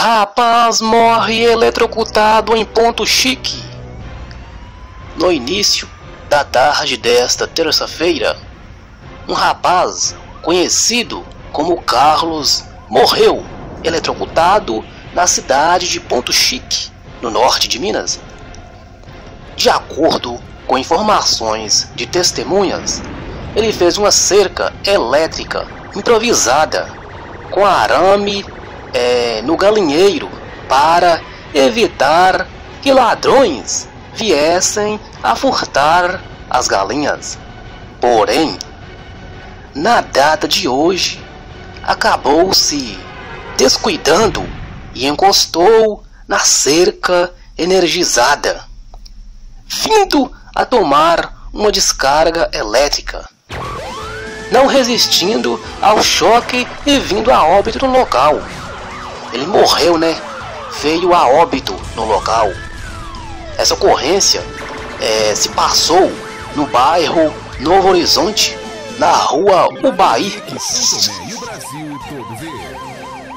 Rapaz morre eletrocutado em ponto chique. No início da tarde desta terça-feira, um rapaz conhecido como Carlos morreu eletrocutado na cidade de Ponto Chique, no norte de Minas. De acordo com informações de testemunhas, ele fez uma cerca elétrica improvisada com arame é, no galinheiro para evitar que ladrões viessem a furtar as galinhas. Porém, na data de hoje, acabou se descuidando e encostou na cerca energizada, vindo a tomar uma descarga elétrica, não resistindo ao choque e vindo a óbito no local. Ele morreu, né? Veio a óbito no local. Essa ocorrência é, se passou no bairro Novo Horizonte, na rua Ubaí. E o Brasil todo.